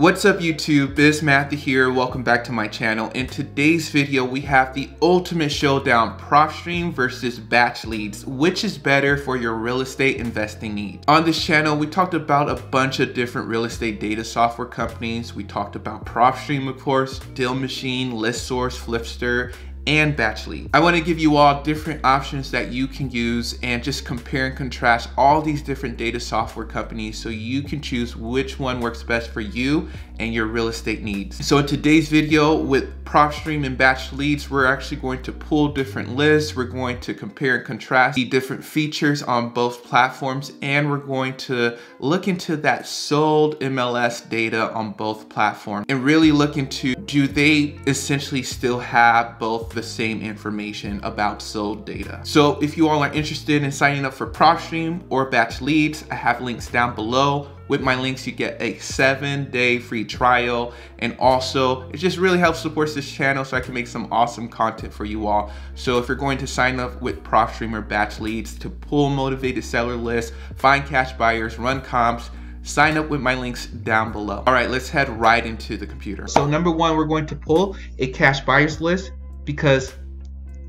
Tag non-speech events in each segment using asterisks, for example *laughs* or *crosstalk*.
What's up YouTube, BizMatthew here, welcome back to my channel. In today's video, we have the ultimate showdown, PropStream versus Batch Leads. Which is better for your real estate investing needs? On this channel, we talked about a bunch of different real estate data software companies. We talked about PropStream, of course, Deal Machine, ListSource, Flipster, and Batchly. I want to give you all different options that you can use and just compare and contrast all these different data software companies so you can choose which one works best for you and your real estate needs. So in today's video with PropStream and batch leads, we're actually going to pull different lists. We're going to compare and contrast the different features on both platforms and we're going to look into that sold MLS data on both platforms and really look into do they essentially still have both the same information about sold data. So if you all are interested in signing up for PropStream or Batch Leads, I have links down below. With my links, you get a seven day free trial. And also, it just really helps support this channel so I can make some awesome content for you all. So if you're going to sign up with PropStream or Batch Leads to pull motivated seller lists, find cash buyers, run comps, sign up with my links down below. All right, let's head right into the computer. So number one, we're going to pull a cash buyers list because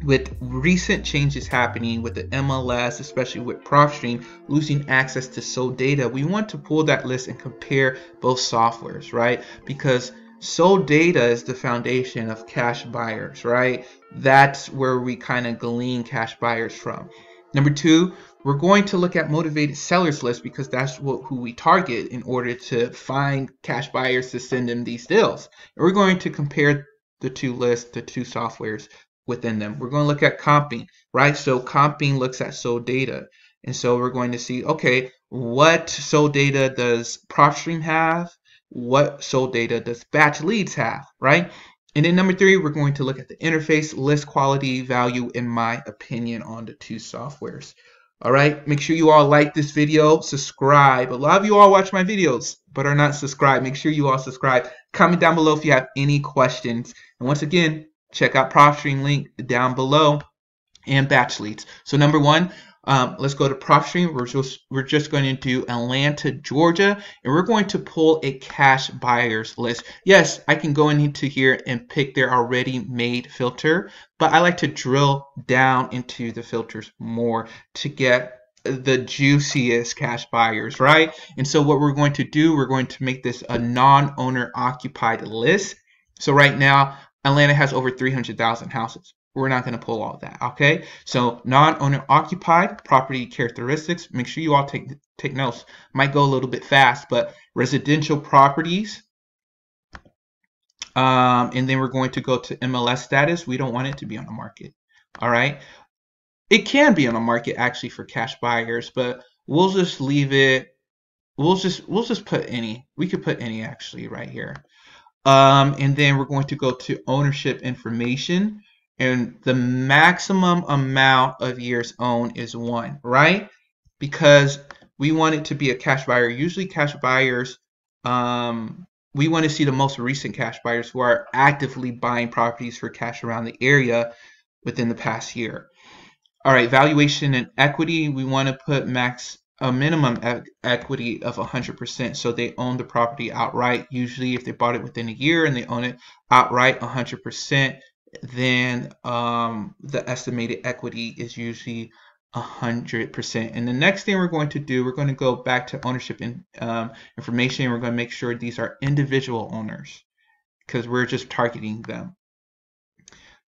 with recent changes happening with the MLS, especially with PropStream losing access to sold data, we want to pull that list and compare both softwares, right? Because sold data is the foundation of cash buyers, right? That's where we kind of glean cash buyers from. Number two, we're going to look at motivated sellers list because that's what who we target in order to find cash buyers to send them these deals. And we're going to compare the two lists, the two softwares within them. We're going to look at comping, right? So comping looks at sold data. And so we're going to see, okay, what sold data does PropStream have? What sold data does Batch Leads have, right? And then number three, we're going to look at the interface, list quality, value, in my opinion, on the two softwares. All right, make sure you all like this video, subscribe. A lot of you all watch my videos, but are not subscribed. Make sure you all subscribe. Comment down below if you have any questions. And once again, check out PropStream link down below and batch leads. So number one, um, let's go to PropStream. We're just, we're just going to do Atlanta, Georgia, and we're going to pull a cash buyers list. Yes, I can go into here and pick their already made filter, but I like to drill down into the filters more to get the juiciest cash buyers, right? And so what we're going to do, we're going to make this a non-owner occupied list. So right now, Atlanta has over 300,000 houses. We're not going to pull all that, okay? So non-owner occupied property characteristics. Make sure you all take take notes. Might go a little bit fast, but residential properties. Um, and then we're going to go to MLS status. We don't want it to be on the market. All right. It can be on the market actually for cash buyers, but we'll just leave it. We'll just we'll just put any. We could put any actually right here. Um, and then we're going to go to ownership information and the maximum amount of years owned is one, right? Because we want it to be a cash buyer. Usually cash buyers, um, we want to see the most recent cash buyers who are actively buying properties for cash around the area within the past year. All right, valuation and equity, we want to put max a minimum e equity of 100%. So they own the property outright. Usually, if they bought it within a year and they own it outright 100%, then um, the estimated equity is usually 100%. And the next thing we're going to do, we're going to go back to ownership in, um, information. We're going to make sure these are individual owners because we're just targeting them.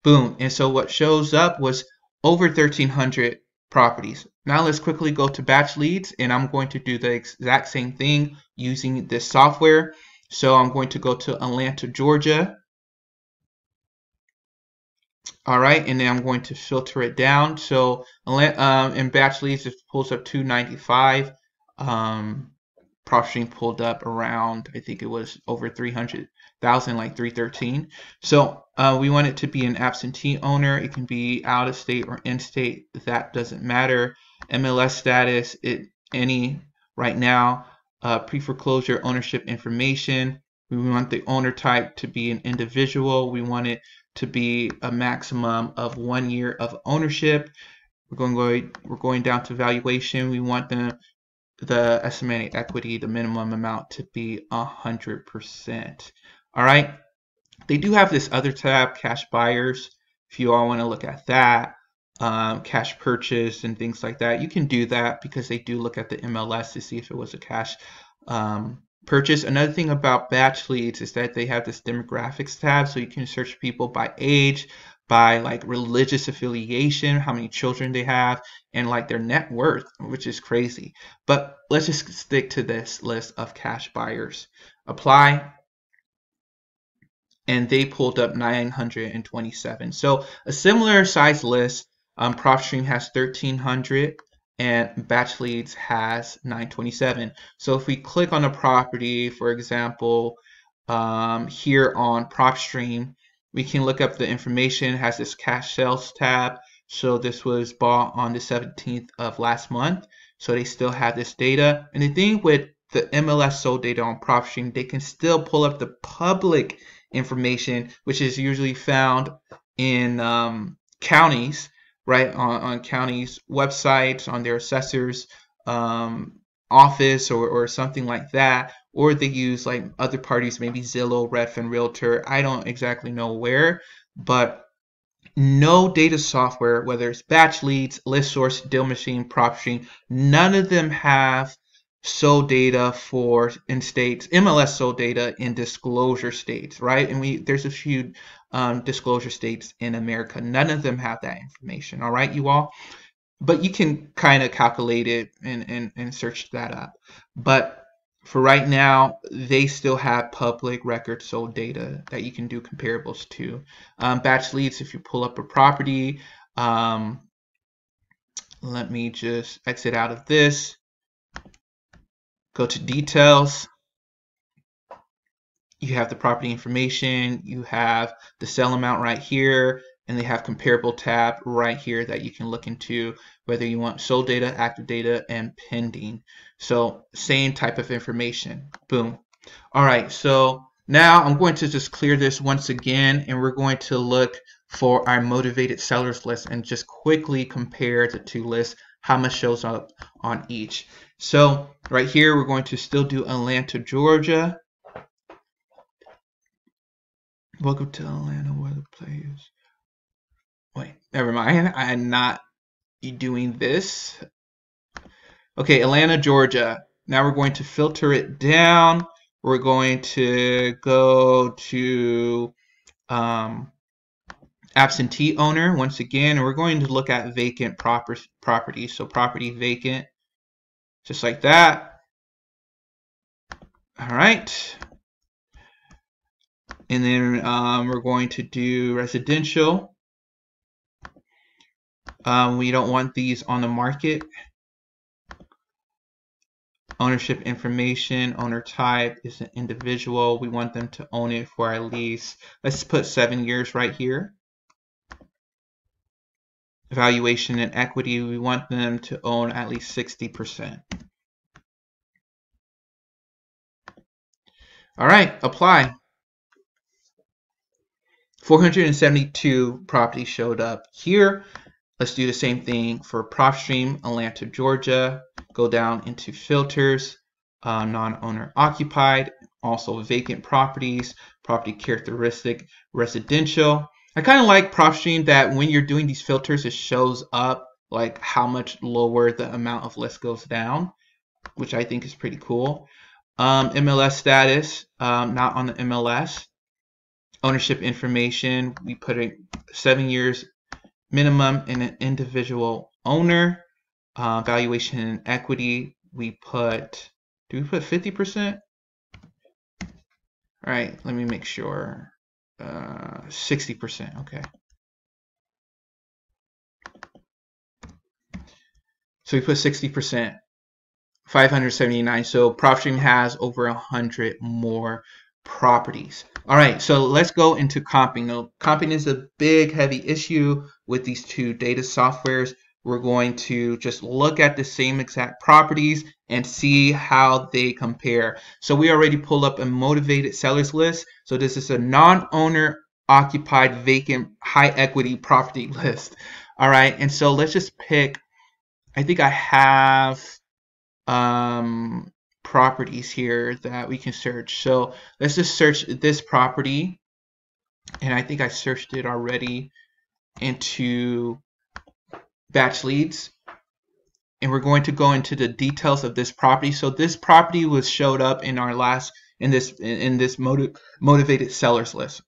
Boom. And so what shows up was over 1,300 properties. Now let's quickly go to batch leads and I'm going to do the exact same thing using this software. So I'm going to go to Atlanta, Georgia. All right, and then I'm going to filter it down. So um, in batch leads, it pulls up 295. Um, PropStream pulled up around, I think it was over 300,000, like 313. So uh, we want it to be an absentee owner. It can be out of state or in state. That doesn't matter. MLS status, it any right now. Uh, pre-foreclosure ownership information. We want the owner type to be an individual. We want it to be a maximum of one year of ownership. We're going, we're going down to valuation. We want them the estimated equity, the minimum amount to be 100%. All right. They do have this other tab, cash buyers. If you all want to look at that, um, cash purchase and things like that, you can do that because they do look at the MLS to see if it was a cash um, purchase. Another thing about batch leads is that they have this demographics tab, so you can search people by age, by like religious affiliation, how many children they have, and like their net worth, which is crazy. But let's just stick to this list of cash buyers. Apply, and they pulled up 927. So a similar size list. Um, PropStream has 1300 and batch leads has 927. So if we click on a property, for example, um, here on PropStream, we can look up the information, it has this cash sales tab. So this was bought on the 17th of last month. So they still have this data. And the thing with the MLS sold data on PropStream, they can still pull up the public information, which is usually found in um, counties right on, on counties websites on their assessors um, office or, or something like that. Or they use like other parties maybe zillow redfin realtor. I don't exactly know where but no data software whether it's batch leads list source deal machine propstream none of them have sold data for in states mls sold data in disclosure states right and we there's a few um, disclosure states in America. None of them have that information. All right, you all. But you can kind of calculate it and, and, and search that up. But for right now, they still have public record sold data that you can do comparables to. Um, batch leads, if you pull up a property, um, let me just exit out of this, go to details, you have the property information, you have the sell amount right here, and they have comparable tab right here that you can look into whether you want sold data, active data, and pending. So same type of information. Boom. All right, so now I'm going to just clear this once again, and we're going to look for our motivated sellers list and just quickly compare the two lists, how much shows up on each. So right here, we're going to still do Atlanta, Georgia. Welcome to Atlanta where the players. Wait, never mind. I'm not doing this. Okay, Atlanta, Georgia. Now we're going to filter it down. We're going to go to um, absentee owner once again, and we're going to look at vacant proper property. So property vacant, just like that. All right. And then um, we're going to do residential. Um, we don't want these on the market. Ownership information, owner type is an individual. We want them to own it for at least, let's put seven years right here. Valuation and equity, we want them to own at least 60%. All right, apply. 472 properties showed up here. Let's do the same thing for PropStream, Atlanta, Georgia. Go down into filters, uh, non-owner occupied, also vacant properties, property characteristic, residential. I kind of like PropStream that when you're doing these filters, it shows up like how much lower the amount of list goes down, which I think is pretty cool. Um, MLS status, um, not on the MLS ownership information. We put in seven years minimum in an individual owner. Uh, valuation and equity, we put, do we put 50%? All right, let me make sure. Uh, 60%, okay. So we put 60%, 579. So PropStream has over 100 more properties. All right, so let's go into comping. Now, comping is a big, heavy issue with these two data softwares. We're going to just look at the same exact properties and see how they compare. So we already pulled up a motivated sellers list. So this is a non-owner occupied vacant high equity property *laughs* list. All right, and so let's just pick, I think I have um, properties here that we can search. So let's just search this property. And I think I searched it already into batch leads. And we're going to go into the details of this property. So this property was showed up in our last in this in this motiv motivated sellers list.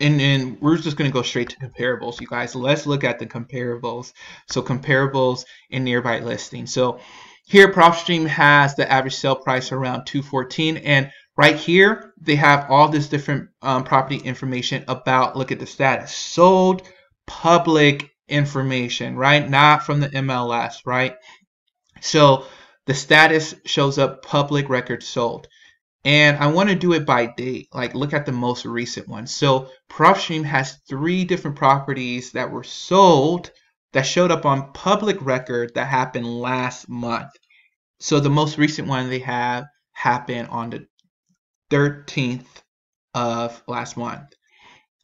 And, and we're just going to go straight to comparables, you guys. Let's look at the comparables. So comparables in nearby listings. So here, PropStream has the average sale price around 214 and right here, they have all this different um, property information about, look at the status, sold public information, right? Not from the MLS, right? So the status shows up public record sold. And I want to do it by date, like look at the most recent one. So PropStream has three different properties that were sold that showed up on public record that happened last month. So the most recent one they have happened on the 13th of last month.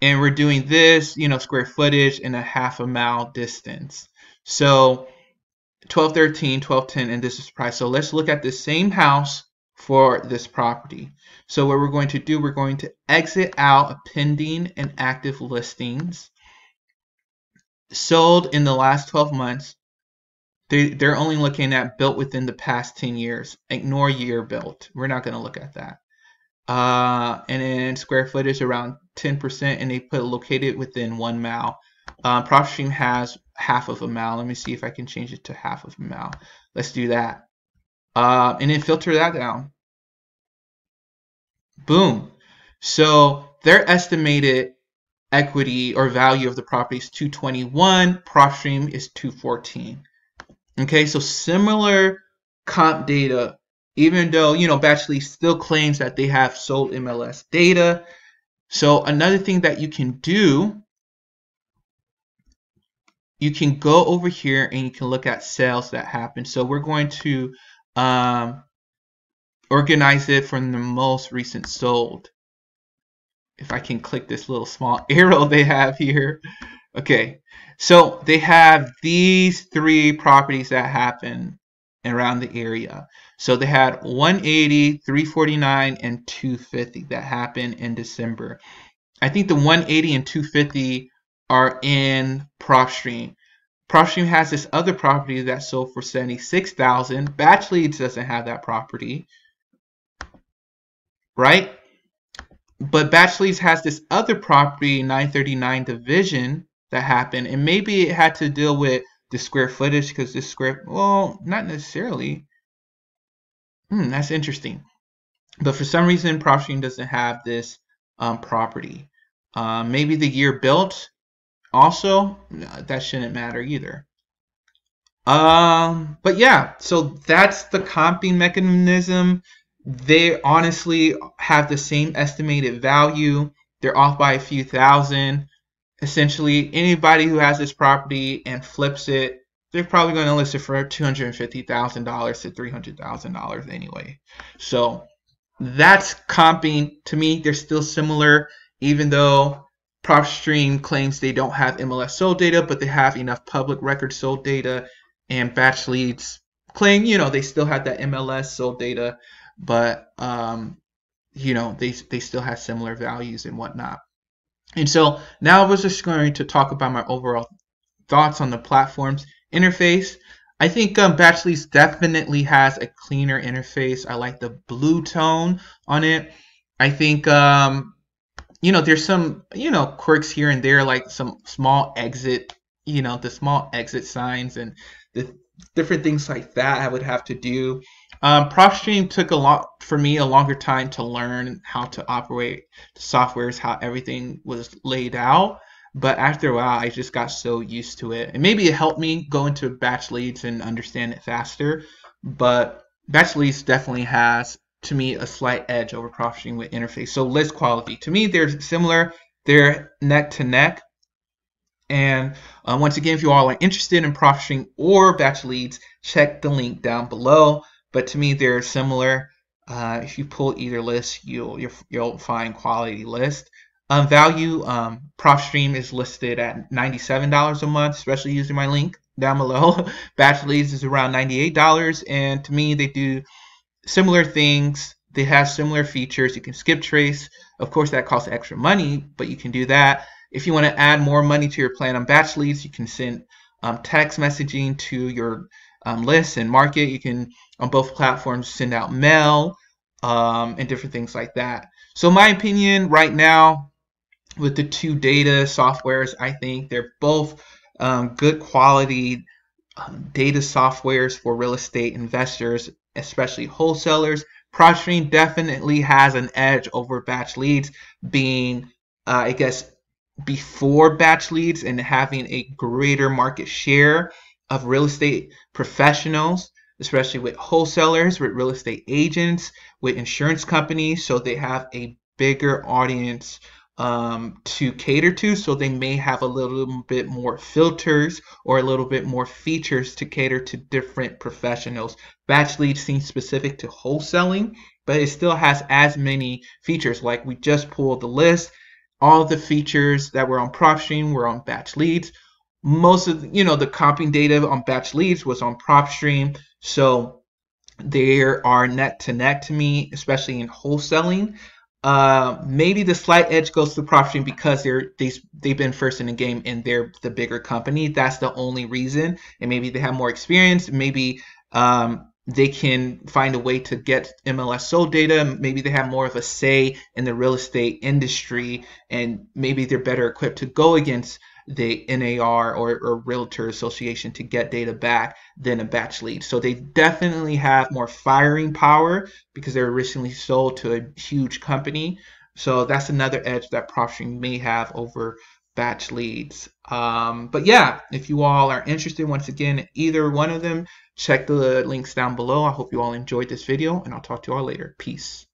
And we're doing this, you know, square footage in a half a mile distance. So 1213, 1210, and this is price. So let's look at the same house for this property. So what we're going to do, we're going to exit out pending and active listings sold in the last 12 months, they, they're only looking at built within the past 10 years. Ignore year built. We're not going to look at that. Uh, and then square footage around 10%, and they put located within one mile. Uh, PropStream has half of a mile. Let me see if I can change it to half of a mile. Let's do that. Uh, and then filter that down. Boom. So their estimated equity or value of the property is 221. PropStream is 214. Okay, so similar comp data, even though, you know, Batchley still claims that they have sold MLS data. So another thing that you can do, you can go over here and you can look at sales that happen. So we're going to um, organize it from the most recent sold if I can click this little small *laughs* arrow they have here. Okay, so they have these three properties that happen around the area. So they had 180, 349, and 250 that happened in December. I think the 180 and 250 are in PropStream. PropStream has this other property that sold for 76,000. Batch Leads doesn't have that property, right? But Batch Leads has this other property, 939 Division, that happened, and maybe it had to deal with the square footage because this square, well, not necessarily. Hmm, that's interesting. But for some reason, PropStream doesn't have this um, property. Uh, maybe the year built also, that shouldn't matter either. Um, but yeah, so that's the comping mechanism. They honestly have the same estimated value. They're off by a few thousand. Essentially, anybody who has this property and flips it, they're probably going to list it for $250,000 to $300,000 anyway. So that's comping. To me, they're still similar, even though PropStream claims they don't have MLS sold data, but they have enough public record sold data. And Batch Leads claim, you know, they still have that MLS sold data, but um, you know, they they still have similar values and whatnot. And so now I was just going to talk about my overall thoughts on the platform's interface. I think um, Batch Leads definitely has a cleaner interface. I like the blue tone on it. I think um, you know, there's some, you know, quirks here and there, like some small exit, you know, the small exit signs and the different things like that I would have to do. Um, took a lot for me a longer time to learn how to operate the softwares, how everything was laid out. But after a while, I just got so used to it, and maybe it helped me go into batch leads and understand it faster. But batch leads definitely has to me a slight edge over PropStream with interface. So list quality. To me, they're similar. They're neck to neck. And uh, once again, if you all are interested in PropStream or batch leads, check the link down below. But to me, they're similar. Uh, if you pull either list, you'll you'll find quality list. Um, value, um, PropStream is listed at $97 a month, especially using my link down below. *laughs* Batch leads is around $98 and to me they do similar things. They have similar features. You can skip trace. Of course that costs extra money, but you can do that. If you want to add more money to your plan on batch leads, you can send um, text messaging to your um, list and market. You can on both platforms send out mail um, and different things like that. So my opinion right now with the two data softwares, I think they're both um, good quality um, data softwares for real estate investors, especially wholesalers. PropStream definitely has an edge over batch leads being, uh, I guess, before batch leads and having a greater market share of real estate professionals, especially with wholesalers, with real estate agents, with insurance companies. So they have a bigger audience um, to cater to. So they may have a little bit more filters or a little bit more features to cater to different professionals. Batch leads seems specific to wholesaling, but it still has as many features. Like we just pulled the list. All the features that were on PropStream were on batch leads. Most of you know the comping data on batch leads was on PropStream. So there are net to net to me, especially in wholesaling. Uh, maybe the slight edge goes to PropStream because they're they, they've been first in the game and they're the bigger company. That's the only reason. And maybe they have more experience. Maybe um, they can find a way to get MLS sold data. Maybe they have more of a say in the real estate industry, and maybe they're better equipped to go against the NAR or, or Realtor Association to get data back than a batch lead. So they definitely have more firing power because they were recently sold to a huge company. So that's another edge that PropStream may have over batch leads. Um, but yeah, if you all are interested, once again, either one of them, check the links down below. I hope you all enjoyed this video and I'll talk to you all later. Peace.